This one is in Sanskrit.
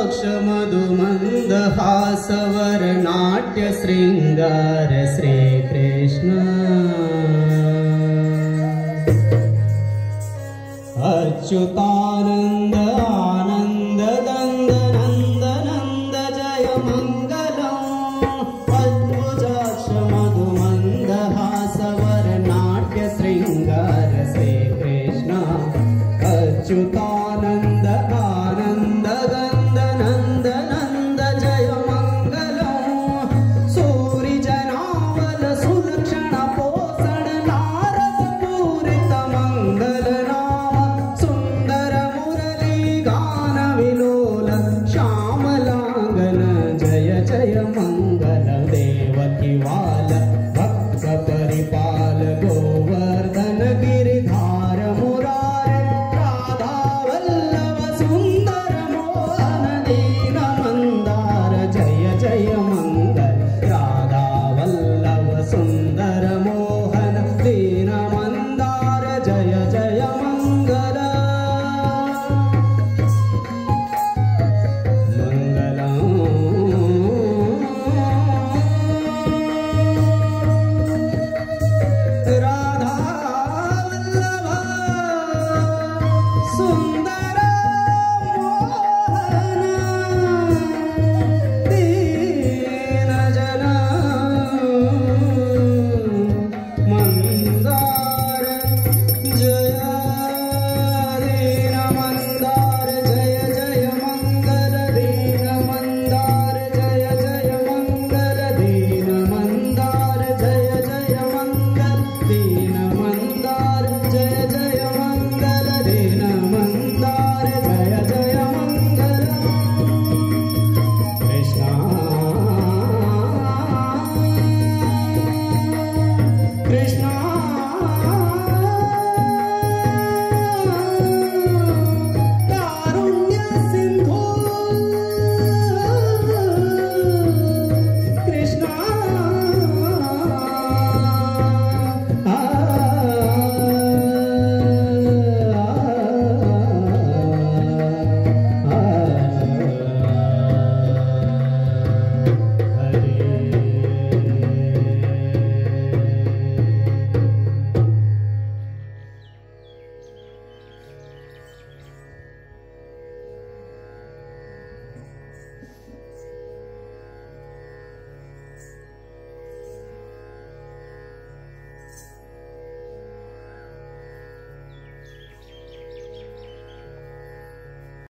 मधुमन्दहासवरनाट्यशृङ्गर श्रीकृष्ण अर्च्युतानन्दनन्द गन्दनन्दनन्द जय मङ्गलम् अद्भुजाक्ष मधुमन्दहासवरनाट्यशृङ्गर श्रीकृष्ण अच्युता